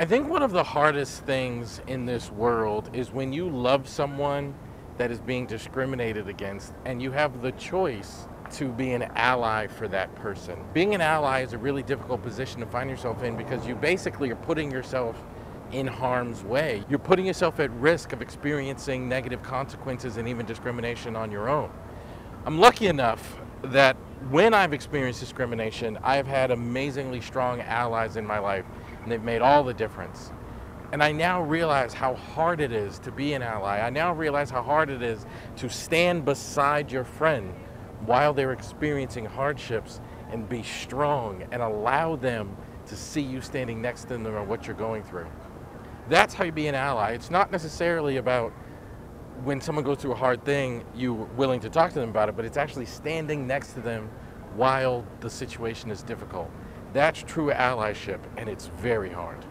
I think one of the hardest things in this world is when you love someone that is being discriminated against and you have the choice to be an ally for that person. Being an ally is a really difficult position to find yourself in because you basically are putting yourself in harm's way. You're putting yourself at risk of experiencing negative consequences and even discrimination on your own. I'm lucky enough that when I've experienced discrimination, I've had amazingly strong allies in my life and they've made all the difference. And I now realize how hard it is to be an ally. I now realize how hard it is to stand beside your friend while they're experiencing hardships and be strong and allow them to see you standing next to them and what you're going through. That's how you be an ally. It's not necessarily about when someone goes through a hard thing, you're willing to talk to them about it, but it's actually standing next to them while the situation is difficult. That's true allyship, and it's very hard.